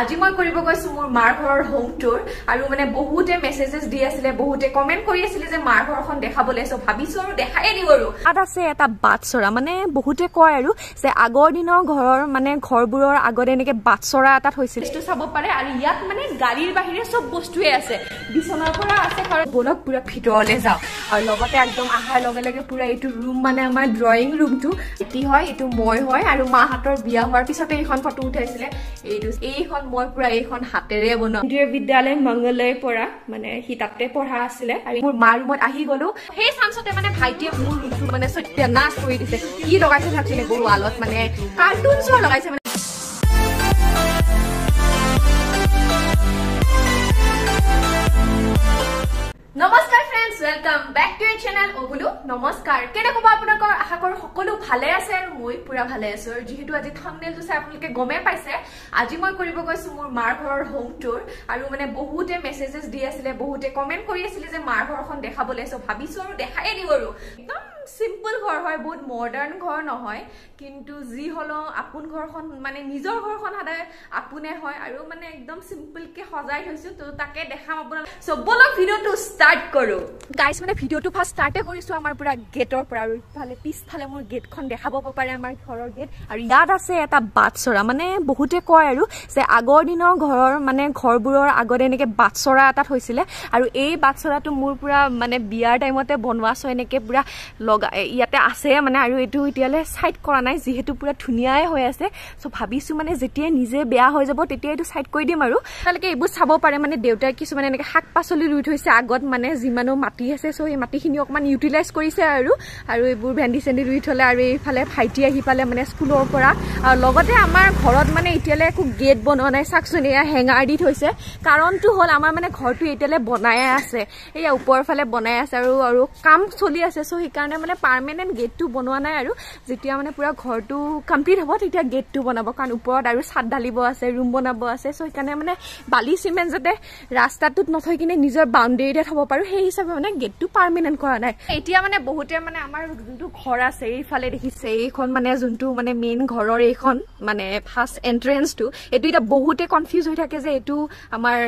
আজি মই কৰিব গৈছো মোৰ মাৰ ঘৰৰ হোম টুৰ আৰু মানে বহুতে মেছেজেছ দি আছিলে বহুতে কমেণ্ট কৰি আছিলে যে মাৰ ঘৰখন দেখাবলৈ। চ' ভাবিছো আৰু দেখাই দিওঁ আৰু। তাত আছে এটা বাটচৰা মানে বহুতে কয় আৰু যে আগৰ দিনৰ ঘৰৰ মানে ঘৰবোৰৰ আগত এনেকে বাটচৰা এটা থৈছিল সেইটো চাব পাৰে আৰু ইয়াত মানে গাড়ীৰ বাহিৰে চব বস্তুৱে আছে। বিচনাৰ পৰা আছে কাৰণ বলক পুৰা ভিতৰলৈ যাওঁ। আৰু লগতে একদম অহাৰ লগে লগে পুৰা এইটো ৰুম মানে আমাৰ ড্ৰয়িং ৰুমটো এটি হয় এইটো মই হয় আৰু মাহঁতৰ বিয়া হোৱাৰ পিছতে এইখন ফটো উঠাইছিলে। এইটো এইখন মই পুৰা এইখন হাতেৰে বনোৱা। কেন্দ্ৰীয় বিদ্যালয় মংগলয়ৰ পৰা মানে সি তাতে পঢ়া আছিলে। আৰু মোৰ মাৰ ৰুমত আহি গলো। সেই চান্সতে মানে ভাইটিয়ে মোৰ ৰুমটো মানে সত্যানাশ কৰি দিছে। কি লগাইছে চাকচিলে গৰু ৱালত মানে কাৰ্টুন চোৱা লগাইছে মানে। বেক টু এ চেনেল অ বোলো নমস্কাৰ। কেনেকুৱা আপোনালোকৰ? আশা কৰো সকলো ভালে আছে আৰু মই পুৰা ভালে আছো। আৰু যিহেতু আজি থামনেলটো চাই আপোনালোকে গমেই পাইছে আজি মই কৰিব গৈছো মোৰ মাৰ ঘৰৰ হোম টুৰ আৰু মানে বহুতে মেছেজেছ দি আছিলে বহুতে কমেণ্ট কৰি আছিলে যে মাৰ ঘৰখন দেখাবলৈ। চ' ভাবিছো আৰু দেখাই দিওঁ আৰু। একদম চিম্পল ঘৰ হয় বহুত মডাৰ্ণ ঘৰ নহয় কিন্তু যি হলেও আপোন ঘৰখন মানে নিজৰ ঘৰখন সদায় আপোনে হয় আৰু মানে একদম চিম্পলকে সজাই থৈছো তো তাকে দেখাম আপোনালোক। চ' বলক ভিডিঅ'টো ষ্টাৰ্ট কৰো। গাইজ মানে ভিডিঅ'টো ফাৰ্ষ্ট ষ্টাৰ্টে কৰিছো আমাৰ পুৰা গেটৰ পৰা আৰু ইফালে পিছফালে মোৰ গেটখন দেখাব পাৰে আমাৰ ঘৰৰ গেট। আৰু ইয়াত আছে এটা বাটচৰা মানে বহুতে কয় আৰু যে আগৰ দিনৰ ঘৰৰ মানে ঘৰবোৰৰ আগত এনেকে বাটচৰা এটা থৈছিলে। আৰু এই বাটচৰাটো মোৰ পুৰা মানে বিয়াৰ টাইমতে বনোৱা চ' এনেকে পুৰা লগা ইয়াতে আছে মানে আৰু এইটো এতিয়ালৈ চাইড কৰা নাই যিহেতু পুৰা ধুনীয়াই হৈ আছে। চ' ভাবিছো মানে যেতিয়াই নিজে বেয়া হৈ যাব তেতিয়া এইটো চাইড কৰি দিম আৰু। তেওঁলোকে এইবোৰ চাব পাৰে মানে দেউতাই কিছুমানে এনেকে শাক পাচলি ৰুই থৈছে আগত মানে যিমানো মাটি আছে চ' সেই মাটিখিনি অকণমান ইউটিলাইজ কৰিছে আৰু। আৰু এইবোৰ ভেন্দি চেন্দি ৰুই থলে আৰু এইফালে ভাইটি আহি পালে মানে স্কুলৰ পৰা। আৰু লগতে আমাৰ ঘৰত মানে এতিয়ালৈ একো গেট বনোৱা নাই চাওকচোন এয়া হেঙাৰ দি থৈছে। কাৰণটো হ'ল আমাৰ মানে ঘৰটো এতিয়ালৈ বনাই আছে। এয়া ওপৰৰ ফালে বনাই আছে আৰু আৰু কাম চলি আছে চ' সেইকাৰণে মানে পাৰ্মানেণ্ট গেটটো বনোৱা নাই আৰু। যেতিয়া মানে পুৰা ঘৰটো কমপ্লিট হ'ব তেতিয়া গেটটো বনাব। কাৰণ ওপৰত আৰু চাট ঢালিব আছে ৰুম বনাব আছে। চ' সেইকাৰণে মানে বালি চিমেণ্ট যাতে ৰাস্তাটোত নথৈ কিনে নিজৰ বাউণ্ডেৰীতে থ'ব পাৰোঁ সেই হিচাপে মানে গেটটো পাৰ্মানেণ্ট কৰা নাই। এতিয়া মানে বহুতে মানে আমাৰ যোনটো ঘৰ আছে এইফালে দেখিছে এইখন মানে যোনটো মানে মেইন ঘৰৰ এইখন মানে ফাৰ্ষ্ট এণ্ট্ৰেঞ্চটো এইটো এতিয়া বহুতে কনফিউজ হৈ থাকে যে এইটো আমাৰ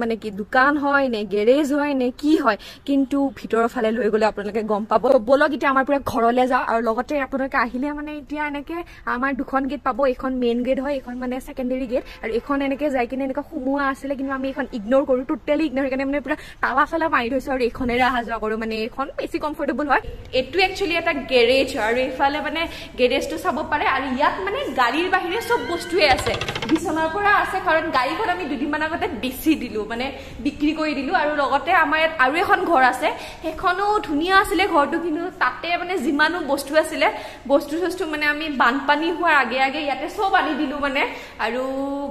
মানে কি দোকান হয় নে গেৰেজ হয় নে কি হয়। কিন্তু ভিতৰৰ ফালে লৈ গ'লে আপোনালোকে গম পাব। বলক এতিয়া আমাৰ পুৰা ঘৰলৈ যাওঁ আৰু লগতে আপোনালোকে আহিলে মানে এতিয়া এনেকে আমাৰ দুখন গেট পাব এইখন মেইন গেট হয় এইখন মানে ছেকেণ্ডেৰী গেট আৰু এইখন এনেকে যাই কিনে এনেকুৱা সোমোৱা আছিলে কিন্তু আমি এইখন ইগন'ৰ কৰোঁ টোটেলি ইগন'ৰ সেইকাৰণে মানে পুৰা তালা চালা মাৰি থৈছোঁ আৰু এইখনেৰে অহা যোৱা কৰোঁ মানে এইখন বেছি কমফৰ্টেবল হয়। এইটো একচুৱেলি এটা গেৰেজ হয় আৰু এইফালে মানে গেৰেজটো চাব পাৰে আৰু ইয়াত মানে গাড়ীৰ বাহিৰে চব বস্তুৱে আছে। বিচনাৰ পৰা আছে কাৰণ গাড়ীখন আমি দুদিনমান আগতে বেচি দিলোঁ মানে বিক্ৰী কৰি দিলোঁ আৰু লগতে আমাৰ ইয়াত আৰু এখন ঘৰ আছে সেইখনো ধুনীয়া আছিলে ঘৰটো কিন্তু তাতে মানে যিমানো বস্তু আছিলে বস্তু চস্তু মানে আমি বানপানী হোৱাৰ আগে আগে ইয়াতে চব আনি দিলোঁ মানে। আৰু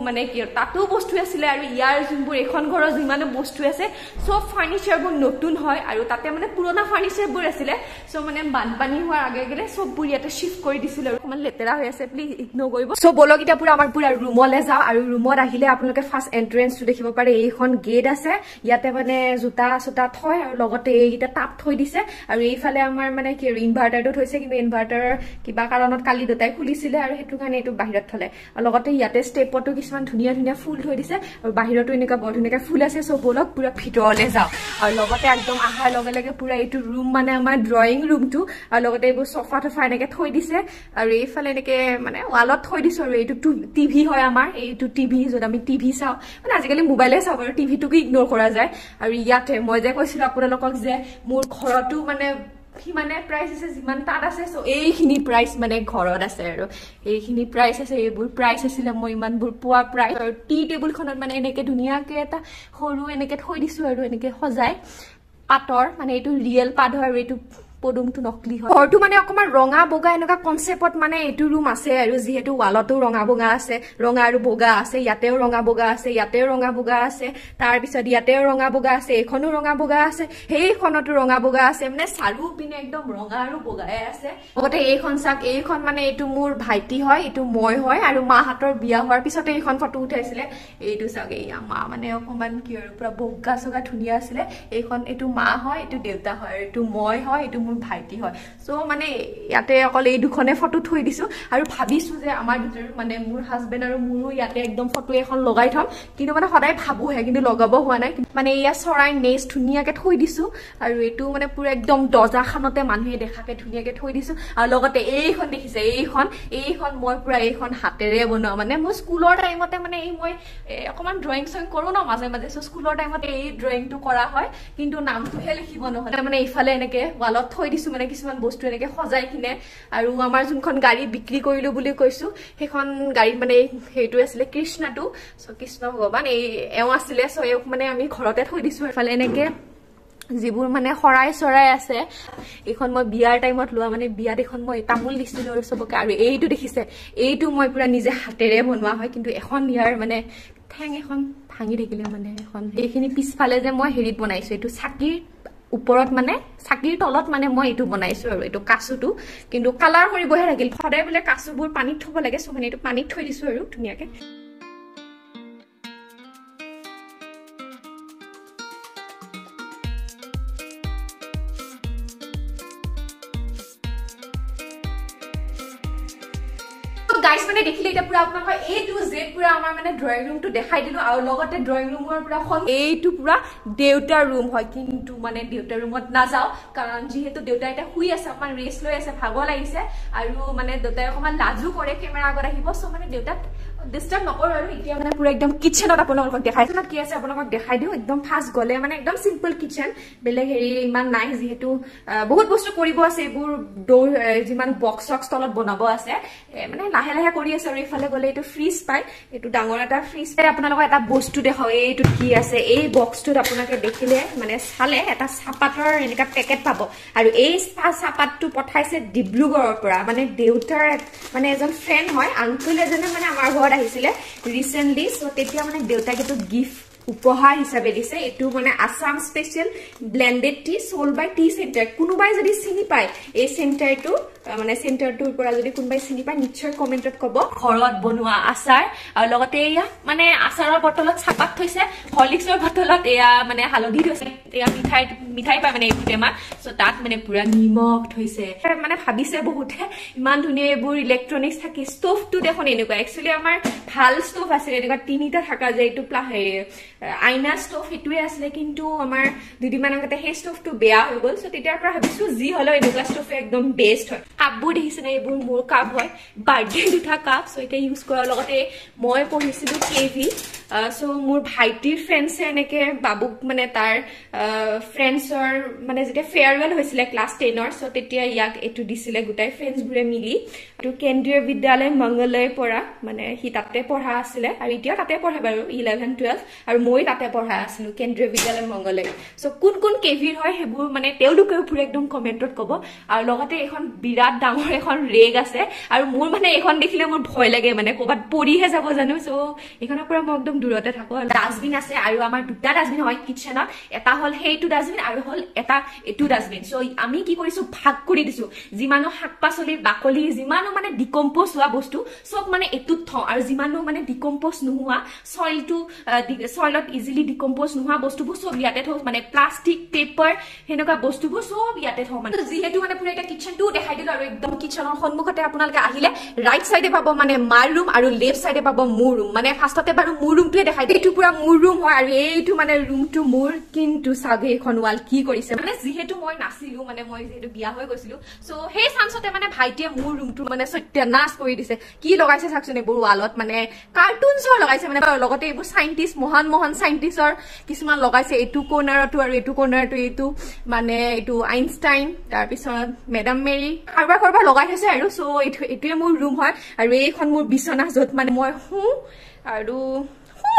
মানে কি তাতো বস্তু আছিলে আৰু ইয়াৰ যোনবোৰ এইখন ঘৰৰ যিমানো বস্তু আছে চব ফাৰ্নিচাৰবোৰ নতুন হয় আৰু তাতে মানে পুৰণা ফাৰ্নিচাৰবোৰ আছিলে। চ' মানে বানপানী হোৱাৰ আগে আগে চববোৰ ইয়াতে শ্বিফ্ট কৰি দিছিলোঁ আৰু। অকণমান লেতেৰা হৈ আছে প্লিজ ইগন'ৰ কৰিব। চ' বলক এতিয়া পুৰা আমাৰ পুৰা ৰুমলৈ যাওঁ আৰু ৰুমত আহিলে আপোনালোকে ফাৰ্ষ্ট এণ্ট্ৰেঞ্চটো দেখিব পাৰে এইখন গেট আছে। ইয়াতে মানে জোতা চোতা থয় আৰু লগতে এইকেইটা টাপ থৈ দিছে। আৰু এইফালে আমাৰ মানে কি ইনভাৰ্টাৰটো থৈছে কিন্তু ইনভাৰ্টাৰৰ কিবা কাৰণত কালি দেউতাই খুলিছিলে আৰু সেইটো কাৰণে এইটো বাহিৰত থলে। আৰু লগতে ইয়াতে ষ্টেপতো কিছুমান ধুনীয়া ধুনীয়া ফুল থৈ দিছে আৰু বাহিৰতো এনেকুৱা বৰ ধুনীয়াকৈ ফুল আছে চ' বলক পুৰা ভিতৰলৈ যাওঁ আৰু লগতে একদম অহাৰ লগে লগে পুৰা এইটো ৰুম মানে আমাৰ ড্ৰয়িং ৰুমটো আৰু লগতে এইবোৰ চফা টফা এনেকে থৈ দিছে। আৰু এইফালে এনেকে মানে ৱালত থৈ দিছো আৰু এইটো টিভি হয় আমাৰ এইটো টিভি য'ত আমি টিভি চাওঁ। মানে আজিকালি মোবাইলে চাওঁ বাৰু টিভিটোকো ইগন'ৰ কৰা যায়। আৰু ইয়াতে মই যে কৈছিলো আপোনালোকক যে মোৰ ঘৰতো মানে সিমানে প্ৰাইচ আছে যিমান তাত আছে চ' এইখিনি প্ৰাইচ মানে ঘৰত আছে আৰু। এইখিনি প্ৰাইচ আছে এইবোৰ প্ৰাইচ আছিলে মই ইমানবোৰ পোৱা প্ৰাইচ আৰু টি টেবুলখনত মানে এনেকে ধুনীয়াকে এটা সৰু এনেকে থৈ দিছো আৰু এনেকে সজাই। পাতৰ মানে এইটো ৰিয়েল পাত হয় আৰু এইটো পদুমটো নকলি হয়। ঘৰটো মানে অকমান ৰঙা বগা এনেকুৱা কনচেপ্টত মানে এইটো ৰুম আছে আৰু যিহেতু ৱালতো ৰঙা বগা আছে ৰঙা আৰু বগা আছে ইয়াতেও ৰঙা বগা আছে ইয়াতেও ৰঙা বগা আছে তাৰপিছত ইয়াতেও ৰঙা বগা আছে এইখনো ৰঙা বগা আছে সেইখনতো ৰঙা বগা আছে মানে চাৰিও পিনে একদম ৰঙা আৰু বগাই আছে। লগতে এইখন চাওক এইখন মানে এইটো মোৰ ভাইটি হয় এইটো মই হয় আৰু মাহঁতৰ বিয়া হোৱাৰ পিছতে এইখন ফটো উঠাইছিলে। এইটো চাওক এইয়া মা মানে অকমান কি আৰু পুৰা বগা চগা ধুনীয়া আছিলে। এইখন এইটো মা হয় এইটো দেউতা হয় আৰু এইটো মই হয় এইটো মোৰ ভাইটি হয়। চ' মানে ইয়াতে অকল এই দুখনে ফটো থৈ দিছো আৰু ভাবিছো যে আমাৰ ভিতৰত মানে মোৰ হাজবেণ্ড আৰু মোৰো ইয়াতে একদম ফটো এখন লগাই থম। কিন্তু মানে সদায় ভাবোহে কিন্তু লগাব হোৱা নাই। মানে এয়া চৰাই নেচ ধুনীয়াকে থৈ দিছো আৰু এইটো মানে পুৰা একদম দৰ্জাখনতে মানুহে দেখাকে ধুনীয়াকে থৈ দিছো। আৰু লগতে এইখন দেখিছে এইখন এইখন মই পুৰা এইখন হাতেৰে বনোৱা। মানে মই স্কুলৰ টাইমতে মানে এই মই এ, অকমান ড্ৰয়িং চয়িং কৰো ন মাজে মাজে। চ' স্কুলৰ টাইমতে এই ড্ৰয়িংটো কৰা হয় কিন্তু নামটোহে লিখিব নহ'লে মানে ইফালে এনেকে ৱালত থৈ দিছো মানে কিছুমান বস্তু এনেকে সজাই কিনে। আৰু আমাৰ যোনখন গাড়ী বিক্ৰী কৰিলো বুলি কৈছো সেইখন গাড়ীত মানে সেইটো আছিলে কৃষ্ণাটো। চ' কৃষ্ণ ভগৱান এই এওঁ আছিলে চ' এওঁক মানে আমি ঘৰতে থৈ দিছো। এফালে এনেকে যিবোৰ মানে শৰাই চৰাই আছে এইখন মই বিয়াৰ টাইমত লোৱা মানে বিয়াত এইখন মই তামোল দিছিলো আৰু চবকে। আৰু এইটো দেখিছে এইটো মই পুৰা নিজে হাতেৰে বনোৱা হয় কিন্তু এখন ইয়াৰ মানে ঠেং এখন ভাঙি থাকিলে মানে এখন। এইখিনি পিছফালে যে মই হেৰিত বনাইছো এইটো চাকিৰ ওপৰত মানে চাকিৰ তলত মানে মই এইটো বনাইছো আৰু এইটো কাচুটো। কিন্তু কালাৰ কৰিবহে লাগিল। সদায় বোলে কাচুবোৰ পানীত থব লাগে চ' মানে এইটো পানীত থৈ দিছো আৰু ধুনীয়াকে। মানে দেখিলে এতিয়া পুৰা আপোনালোকৰ এ টু জেড পুৰা আমাৰ মানে ড্ৰয়িং ৰুমটো দেখাই দিলো আৰু লগতে ড্ৰয়িং ৰুমৰ পুৰা খন এইটো পুৰা দেউতাৰ ৰুম হয় কিন্তু মানে দেউতাৰ ৰুমত নাযাওঁ কাৰণ যিহেতু দেউতা এতিয়া শুই আছে অকমান ৰেষ্ট লৈ আছে ভাগৰ লাগিছে আৰু মানে দেউতাই অকমান লাজো কৰে কেমেৰা আগত আহিব চ' মানে দেউতাক ডিষ্টাৰ্ব নকৰো আৰু এতিয়া মানে পুৰা একদম কিটচেনত আপোনালোকক দেখাই কিটচেনত কি আছে আপোনালোকক দেখাই দিওঁ একদম ফাৰ্ষ্ট গ'লে মানে একদম চিম্পল কিটচেন বেলেগ হেৰি ইমান নাই যিহেতু বহুত বস্তু কৰিব আছে এইবোৰ দৌৰ যিমান বক্স চক্স তলত বনাব আছে। মানে লাহে লাহে কৰি আছে আৰু এইফালে গ'লে এইটো ফ্ৰিজ পায়। এইটো ডাঙৰ এটা ফ্ৰিজ পায়। আপোনালোকক এটা বস্তু দেখাওঁ এইটো কি আছে। এই বক্সটোত আপোনালোকে দেখিলে মানে চালে এটা চাহপাতৰ এনেকুৱা পেকেট পাব। আৰু এই চাহ চাহপাতটো পঠাইছে ডিব্ৰুগড়ৰ পৰা। মানে দেউতাৰ মানে এজন ফ্ৰেণ্ড হয় আংকুল এজনে মানে আমাৰ ঘৰত আহিছিলে ৰিচেণ্টলি চ' তেতিয়া মানে দেউতাক এইটো গিফ্ট উপহাৰ হিচাপে দিছে। এইটো মানে Assam special blended tea sold by tea centre কোনোবাই যদি চিনি পায় এই চেণ্টাৰটো আহ, মানে চেণ্টাৰটোৰ পৰা যদি কোনোবাই চিনি পায় নিশ্চয় কমেণ্টত ক'ব। ঘৰত বনোৱা আচাৰ আৰু লগতে এয়া মানে আচাৰৰ বটলত চাপাত থৈছে। হৰ্লিক্সৰ বটলত এয়া মানে হালধি থৈছে। এয়া মিঠাই মিঠাই পায় মানে এইবোৰ টেমা চ' তাত মানে পুৰা নিমখ থৈছে। মানে ভাবিছে বহুতে ইমান ধুনীয়া এইবোৰ ইলেক্ট্ৰনিক্স থাকি। ষ্টভটো দেখোন এনেকুৱা। একচুৱেলি আমাৰ ভাল ষ্টভ আছিলে এনেকুৱা তিনিটা থকা যে এইটো প্লা আইনা ষ্টভ সেইটোৱে আছিলে কিন্তু আমাৰ দুদিনমান আগতে সেই ষ্টভটো বেয়া হৈ গ'ল চ' তেতিয়াৰ পৰা ভাবিছো যি হ'লেও এনেকুৱা ষ্টভে একদম বেষ্ট হয়। কাপবোৰ দেখিছে নে? এইবোৰ মোৰ কাপ হয়। বাৰ্থডে দুটা কাপ চ' এতিয়া ইউজ কৰাৰ লগতে মই পঢ়িছিলো কে ভি চ' মোৰ ভাইটিৰ ফ্ৰেণ্ডছে এনেকে বাবুক মানে তাৰ ফ্ৰেণ্ডছৰ মানে যেতিয়া ফেয়াৰৱেল হৈছিলে ক্লাছ টেনৰ চ' তেতিয়া ইয়াক এইটো দিছিলে গোটাই ফ্ৰেণ্ডছবোৰে মিলি। এইটো কেন্দ্ৰীয় বিদ্যালয় মংগলয়ৰ পৰা মানে সি তাতে পঢ়া আছিলে আৰু এতিয়াও তাতে পঢ়ে বাৰু ইলেভেন টুৱেলভ আৰু মই তাতে পঢ়া আছিলো কেন্দ্ৰীয় বিদ্যালয় মংগলয় চ' কোন কোন কেভিৰ হয় সেইবোৰ মানে তেওঁলোকেও পুৰা একদম কমেণ্টত ক'ব। আৰু লগতে এখন বিৰাট ডাঙৰ এখন ৰেগ আছে আৰু মোৰ মানে এইখন দেখিলে মোৰ ভয় লাগে মানে ক'ৰবাত পৰিহে যাব জানো। চ' এইখনৰ পৰা মই একদম দূৰতে থাকো আৰু ডাষ্টবিন আছে আৰু আমাৰ দুটা ডাষ্টবিন হয় কিটচেনত এটা হ'ল সেইটো ডাষ্টবিন আৰু হ'ল এটা এইটো ডাষ্টবিন চ' আমি কি কৰিছো ভাগ কৰি দিছো। যিমানো শাক পাচলিৰ বাকলি যিমানো মানে ডিকম্প'জ হোৱা বস্তু চব মানে এইটোত থওঁ। আৰু যিমানো মানে ডিকম্প'জ নোহোৱা চইলটো চইলত ইজিলি ডিকম্প'জ নোহোৱা বস্তুবোৰ চব ইয়াতে থওঁ। মানে প্লাষ্টিক পেপাৰ সেনেকুৱা বস্তুবোৰ চব ইয়াতে থওঁ মানে। যিহেতু মানে পুৰা এতিয়া কিটচেনটোও দেখাই দিলো আৰু একদম কিটচেনৰ সন্মুখতে আপোনালোকে আহিলে ৰাইট চাইডে পাব মানে মাৰ ৰুম আৰু লেফ্ট চাইডে পাব মোৰ ৰুম মানে ফাৰ্ষ্টতে বাৰু মোৰ ৰুমটোৱে দেখাই দিয়ে। এইটো পুৰা মোৰ ৰুম হয় আৰু এইটো মানে ৰুমটো মোৰ কিন্তু চাগে এইখন ৱাল কি কৰিছে? মানে যিহেতু মই নাছিলো মানে মই যিহেতু বিয়া হৈ গৈছিলো চ' সেই চান্সতে মানে ভাইটিয়ে মোৰ ৰুমটো মানে সত্যানাশ কৰি দিছে। কি লগাইছে চাওকচোন এইবোৰ ৱালত? মানে কাৰ্টুনছৰ লগাইছে মানে লগতে এইবোৰ চাইণ্টিষ্ট মহান মহান চাইণ্টিষ্টৰ কিছুমান লগাইছে। এইটো কৰ্নাৰতো আৰু এইটো কৰ্নাৰটো এইটো মানে এইটো আইনষ্টাইন তাৰপিছত মেডাম মেৰী। কাৰোবাৰ কাৰোবাৰ লগাই থৈছে আৰু চ' এইটো এইটোৱে মোৰ ৰুম হয়। আৰু এইখন মোৰ বিচনা য'ত মানে মই শুওঁ আৰু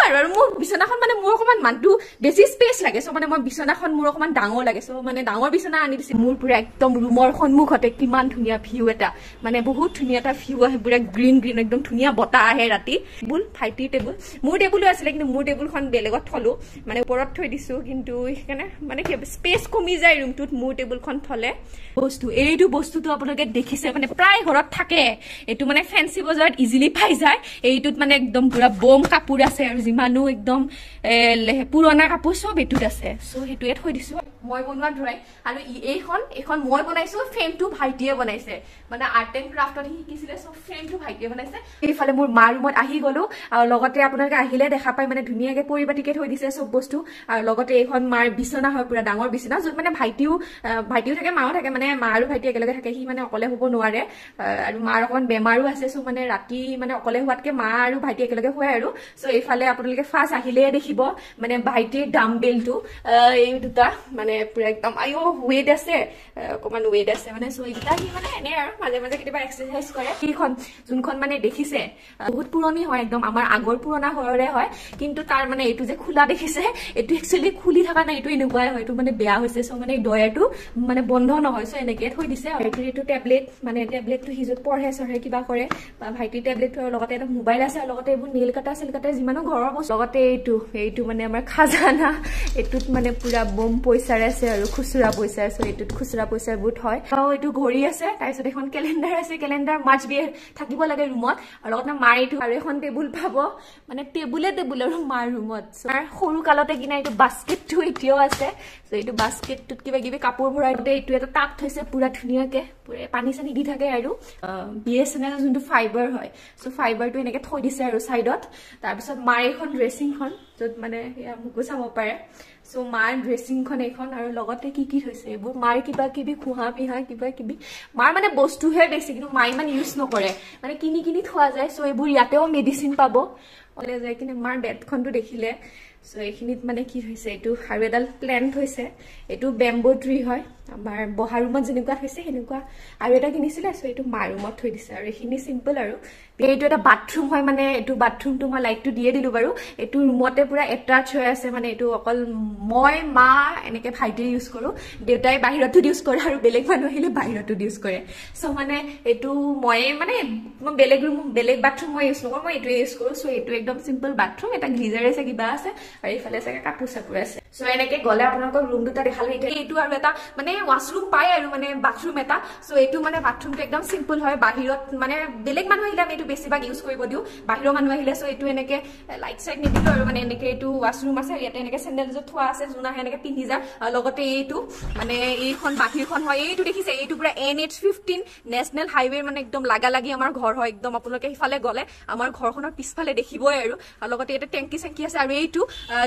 আৰু আৰু মোৰ বিচনাখন মানে মোৰ অকণমান মানুহটো বেছি স্পেচ লাগে চ' মানে মই বিচনাখন মোৰ অকণমান ডাঙৰ লাগে চ' মানে ডাঙৰ বিচনা আনি দিছে। মোৰ পুৰা একদম ৰুমৰ সন্মুখতে কিমান ধুনীয়া ভিউ এটা। মানে বহুত ধুনীয়া এটা ভিউ আহে পুৰা গ্ৰীণ গ্ৰীণ একদম ধুনীয়া বতাহ আহে ৰাতি। টেবুল ভাইটিৰ টেবুল মোৰ টেবুলো আছিলে কিন্তু মোৰ টেবুলখন বেলেগত থলো। মানে ওপৰত থৈ দিছো কিন্তু সেইকাৰণে মানে কি স্পেচ কমি যায় ৰুমটোত মোৰ টেবুলখন থলে। বস্তু এইটো বস্তুটো আপোনালোকে দেখিছে মানে প্ৰায় ঘৰত থাকে। এইটো মানে ফেঞ্চি বজাৰত ইজিলি পাই যায়। এইটোত মানে একদম পুৰা বম কাপোৰ আছে আৰু যিমান একদম পুৰণা কাপোৰ চব এইটোত আছে। চ' সেইটোৱে থৈ দিছো। মই বনোৱা ধৰাই আৰু এইখন এইখন মই বনাইছো ফ্ৰেমটো ভাইটিয়ে বনাইছে। মানে আৰ্ট এণ্ড ক্ৰাফ্টত সি শিকিছিলে চ' ফ্ৰেমটো ভাইটিয়ে বনাইছে। এইফালে মোৰ মাৰ ৰুমত আহি গলো আৰু লগতে আপোনালোকে আহিলে দেখা পাই মানে ধুনীয়াকে পৰিপাটিকে থৈ দিছে চব বস্তু। আৰু লগতে এইখন মাৰ বিচনা হয় পুৰা ডাঙৰ বিচনা য'ত মানে ভাইটিও ভাইটিও থাকে মাও থাকে মানে মা আৰু ভাইটি একেলগে থাকে সি মানে অকলে শুব নোৱাৰে। আৰু মাৰ অকণমান বেমাৰো আছে চ' মানে ৰাতি মানে অকলে হোৱাতকে মা আৰু ভাইটি একেলগে শুৱে আৰু। চ' এইফালে আপোনালোকে ফাৰ্ষ্ট আহিলে দেখিব মানে ভাইটিৰ ডাম্বেলটো এই দুটা মানে পুৰা একদম আইঅ ৱেইট আছে অকণমান ৱেইট আছে মানে চ' এইকেইটা সি মানে এনে আৰু মাজে মাজে কেতিয়াবা এক্সাৰচাইজ কৰে। সেইখন যোনখন মানে দেখিছে বহুত পুৰণি হয় একদম আমাৰ আগৰ পুৰণা ঘৰৰে হয় কিন্তু তাৰ মানে এইটো যে খোলা দেখিছে এইটো একচুৱেলি খুলি থকা নাই এইটো এনেকুৱাই হয় এইটো মানে বেয়া হৈছে চ' মানে ডয়াৰটো মানে বন্ধ নহয় চ' এনেকে থৈ দিছে ভাইটিৰ টেবলেট মানে টেবলেটটো সি য'ত পঢ়ে চঢ়ে কিবা কৰে বা ভাইটিৰ টেবলেটটো লগতে এটা মোবাইল আছে আৰু লগতে এইবোৰ নীল কাটা চিল কাটা যিমানো ঘৰৰ বস্তু লগতে এইটো এইটো মানে আমাৰ খাজানা। এইটোত মানে পুৰা বম পইচাৰ আছে আৰু খুচুৰা পইচাৰ চ' এইটোত খুচুৰা পইচাৰ বুট হয়। আৰু এইটো ঘড়ী আছে তাৰপিছত এখন কেলেণ্ডাৰ আছে। কেলেণ্ডাৰ মাছ বিয়ে থাকিব লাগে ৰুমত। আৰু লগতে মাৰ এইটো আৰু এখন টেবুল পাব। মানে টেবুলে টেবুল আৰু মাৰ ৰুমত। সৰু কালতে কিনা এইটো বাস্কেটটো এতিয়াও আছে। চ' এইটো বাস্কেটটোত কিবা কিবি কাপোৰ ভৰাই দিওঁতে এইটো এটা টাব থৈছে পুৰা ধুনীয়াকে। পুৰা পানী চানী দি থাকে আৰু। বি এছ এন এল যোনটো ফাইবাৰ হয়। চ' ফাইবাৰটো এনেকে থৈ দিছে আৰু চাইডত তাৰপিছত মাৰ এইখন ড্ৰেছিংখন য'ত মানে সেয়া মোকো চাব পাৰে। চ' মাৰ ড্ৰেছিংখন এইখন আৰু লগতে কি কি থৈছে এইবোৰ মাৰ কিবা কিবি খুহা পিহা কিবা কিবি। মাৰ মানে বস্তুহে বেছি কিন্তু মায়ে ইমান ইউজ নকৰে। মানে কিনি কিনি থোৱা যায় চ' এইবোৰ ইয়াতেও মেডিচিন পাব। ওলাই যায় কিন্তু মাৰ বেডখনটো দেখিলে। চ' এইখিনিত মানে কি হৈছে এইটো আৰু এডাল প্লেণ্ট হৈছে এইটো বেম্বো ট্ৰী হয়। আমাৰ বহা ৰুমত যেনেকুৱা থৈছে সেনেকুৱা আৰু এটা কিনিছিলে চ' এইটো মাৰ ৰুমত থৈ দিছে। আৰু এইখিনি চিম্পল আৰু। এইটো এটা বাথৰুম হয় মানে এইটো বাথৰুমটো মই লাইটটো দিয়ে দিলো বাৰু। এইটো ৰুমতে পুৰা এটাচ হৈ আছে মানে এইটো অকল মই মা এনেকে ভাইটিয়ে ইউজ কৰো। দেউতাই বাহিৰতো ইউজ কৰে আৰু বেলেগ মানুহ আহিলে বাহিৰতো ইউজ কৰে। চ' মানে এইটো ময়ে মানে মই বেলেগ ৰুম বেলেগ বাথৰুম মই ইউজ নকৰো মই এইটোৱে ইউজ কৰো। চ' এইটো একদম চিম্পল বাথৰুম এটা গিজাৰ আছে কিবা আছে আৰু এইফালে চাগে কাপোৰ চাপোৰ আছে। চ' এনেকে গ'লে আপোনালোকক ৰুম দুটা দেখালো। এতিয়া এইটো আৰু এটা মানে ৱাছৰুম পায় আৰু মানে বাথৰুম এটা। চ' এইটো মানে বাথৰুমটো একদম চিম্পল হয়। বাহিৰত মানে বেলেগ মানুহ আহিলে আমি এইটো বেছিভাগ ইউজ কৰিব দিওঁ। বাহিৰৰ মানুহ আহিলে চ' এইটো এনেকে লাইট চাইট নিদিলো আৰু মানে এনেকে এইটো ৱাছৰুম আছে ইয়াতে এনেকে চেণ্ডেল য'ত থোৱা আছে যোন আহে এনেকে পিন্ধি যায় আৰু লগতে এইটো মানে এইখন বাহিৰখন হয়। এইটো দেখিছে এইটো পুৰা N H fifteen national highway মানে একদম লাগা লাগি আমাৰ ঘৰ হয়। একদম আপোনালোকে সিফালে গ'লে আমাৰ ঘৰখনৰ পিছফালে দেখিবই আৰু। আৰু লগতে ইয়াতে টেংকি চেংকি আছে আৰু এইটো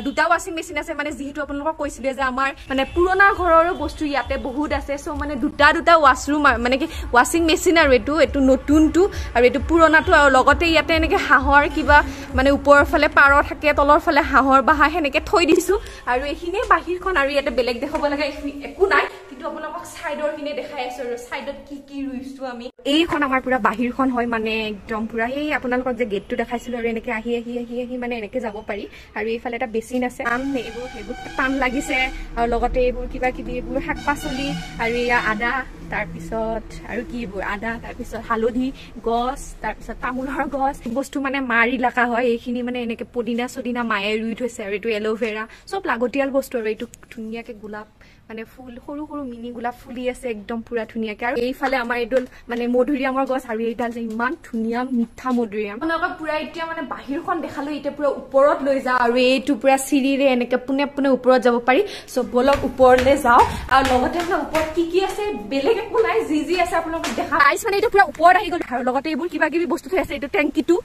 দুটা ৱাশ্বিং মেচিন আছে। মানে যিহেতু আপোনালোকক কৈছিলে যে আমাৰ মানে পুৰণা ঘৰৰো বস্তু ইয়াতে বহুত আছে চ' মানে দুটা দুটা ৱাছৰুম মানে কি ৱাশ্বিং মেচিন আৰু এইটো এইটো নতুনটো আৰু এইটো পুৰণাটো আৰু লগতে ইয়াতে এনেকে হাঁহৰ কিবা মানে ওপৰৰ ফালে পাৰ থাকে তলৰ ফালে হাঁহৰ বাহা সেনেকে থৈ দিছো আৰু এইখিনিয়ে বাহিৰখন আৰু ইয়াতে বেলেগ দেখাব লগা একো নাই কিন্তু আপোনালোকক চাইডৰ খিনি দেখাই আছো আৰু চাইডত কি কি ৰুইছো আমি। এইখন আমাৰ পুৰা বাহিৰখন হয় মানে একদম পুৰা সেই আপোনালোকক যে গেটটো দেখাইছিলো আৰু এনেকে আহি আহি আহি আহি মানে এনেকে যাব পাৰি আৰু এইফালে এটা বেচিন আছে। পাণ এইবোৰ সেইবোৰ পাণ লাগিছে আৰু লগতে এইবোৰ কিবা কিবি এইবোৰ শাক পাচলি আৰু এয়া আদা তাৰপিছত আৰু কি এইবোৰ? আদা তাৰপিছত হালধি গছ তাৰপিছত তামোলৰ গছ। বস্তু মানে মাৰ ইলাকা হয় এইখিনি মানে এনেকে পদিনা চদিনা মায়ে ৰুই থৈছে আৰু এইটো এল'ভেৰা। চব লাগতিয়াল বস্তু আৰু এইটো ধুনীয়াকে গোলাপ মানে ফুল সৰু সৰু মিনি গোলাপ ফুলি আছে একদম পুৰা ধুনীয়াকে। আৰু এইফালে আমাৰ এইডাল মানে মধুৰিআমৰ গছ আৰু এইডাল যে ইমান ধুনীয়া মিঠা মধুৰিআম। আপোনালোকক পুৰা এতিয়া মানে বাহিৰখন দেখালো এতিয়া পুৰা ওপৰত লৈ যাওঁ আৰু এইটো পুৰা চিৰিৰে এনেকে পোনে পোনে ওপৰত যাব পাৰি। চ' বলক ওপৰলৈ যাওঁ। আৰু লগতে মানে ওপৰত কি কি আছে বেলেগ একো নাই যি যি আছে আপোনালোকক দেখা আইচ মানে এইটো পুৰা ওপৰত আহি গ'ল। আৰু লগতে এইবোৰ কিবা কিবি বস্তু থৈ আছে এইটো টেংকিটো।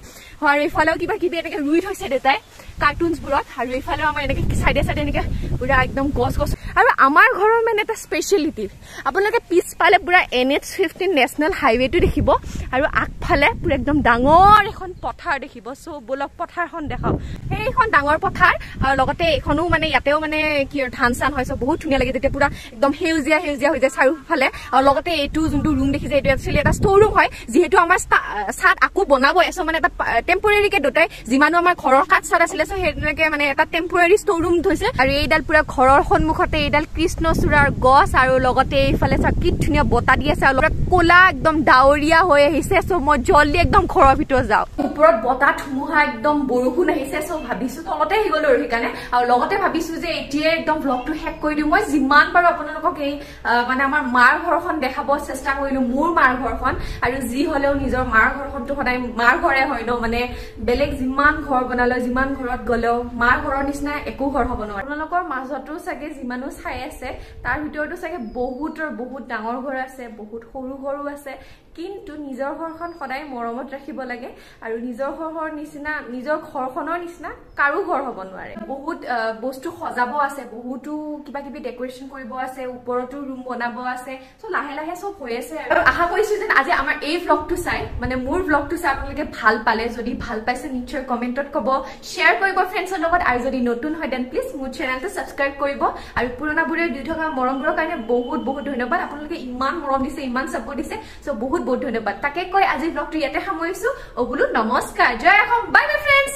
হয় আৰু এইফালেও কিবা কিবি এনেকে ৰুই থৈছে দেউতাই কাৰ্টুনছবোৰত আৰু এইফালেও আমাৰ এনেকে চাইডে চাইডে এনেকে পুৰা একদম গছ গছ আৰু আমাৰ ঘৰৰ মানে এটা স্পেচিয়েলিটি আপোনালোকে পিছফালে পুৰা এন এইচ ফিফটিন নেশ্যনেল হাইৱেটো দেখিব আৰু আগফালে পুৰা একদম ডাঙৰ এখন পথাৰ দেখিব। চ' বলক পথাৰখন দেখাওক। সেইখন ডাঙৰ পথাৰ আৰু লগতে এইখনো মানে ইয়াতেও মানে কি ধান চান হয় চ' বহুত ধুনীয়া লাগে। তেতিয়া পুৰা একদম সেউজীয়া সেউজীয়া হৈ যায় চাৰিওফালে। আৰু লগতে এইটো যোনটো ৰুম দেখিছে এইটো একচুৱেলি এটা ষ্ট'ৰ ৰুম হয়। যিহেতু আমাৰ চাট আকৌ বনাবই। চ' মানে এটা টেম্পৰেৰীকে দুটাই। যিমানো আমাৰ ঘৰৰ কাঠ চাট আছিলে চ' সেইটোকে মানে এটা টেম্পৰেৰী ষ্ট'ৰ ৰুম থৈছে আৰু এইডাল পুৰা ঘৰৰ সন্মুখতে এইডাল কৃষ্ণচূড়াৰ গছ আৰু লগতে এইফালে কি ধুনীয়া বতাহ দি আছে আৰু ক'লা একদম ডাৱৰীয়া হৈ আহিছে। চ' মই জল্দি একদম ঘৰৰ ভিতৰত যাওঁ। ওপৰত বতাহ ধুমুহা একদম বৰষুণ আহিছে চ' ভাবিছো তলতে আহি গলো আৰু সেইকাৰণে। আৰু লগতে ভাবিছো যে এতিয়াই একদম ব্লগটো শেষ কৰি দিওঁ। মই যিমান পাৰো আপোনালোকক এই মানে আমাৰ মাৰ ঘৰখন দেখাব চেষ্টা কৰিলো মোৰ মাৰ ঘৰখন। আৰু যি হলেও নিজৰ মাৰ ঘৰখনতো সদায় মাৰ ঘৰে হয় ন মানে বেলেগ যিমান ঘৰ বনালেও যিমান ঘৰত গলেও মাৰ ঘৰৰ নিচিনা একো ঘৰ হ'ব নোৱাৰে। আপোনালোকৰ মাজতো চাগে যিমানো চাই আছে তাৰ ভিতৰতো চাগে বহুতৰ বহুত ডাঙৰ ঘৰ আছে বহুত সৰু ঘৰো আছে। কিন্তু নিজৰ ঘৰখন সদায় মৰমত ৰাখিব লাগে আৰু নিজৰ ঘৰৰ নিচিনা নিজৰ ঘৰখনৰ নিচিনা কাৰো ঘৰ হ'ব নোৱাৰে। বহুত বস্তু সজাব আছে বহুতো কিবা কিবি ডেকৰেশ্যন কৰিব আছে ওপৰতো ৰুম বনাব আছে চ' লাহে লাহে চব হৈ আছে আৰু আশা কৰিছো যেন আজি আমাৰ এই ভ্লগটো চাই মানে মোৰ ভ্লগটো চাই আপোনালোকে ভাল পালে যদি ভাল পাইছে নিশ্চয় কমেণ্টত ক'ব শ্বেয়াৰ কৰিব ফ্ৰেণ্ডছৰ লগত আৰু যদি নতুন হয় দেন প্লিজ মোৰ চেনেলটো ছাবস্ক্ৰাইব কৰিব আৰু পুৰণাবোৰে দি থকা মৰমবোৰৰ কাৰণে বহুত বহুত ধন্যবাদ। আপোনালোকে ইমান মৰম দিছে ইমান চাপৰ্ট দিছে চ' বহুত বহুত ধন্যবাদ। তাকে কৈ আজি ভ্লগটো ইয়াতে সামৰিছো। অ বোলো নমস্কাৰ। জয় অসম বাই বাই ফ্ৰেণ্ডছ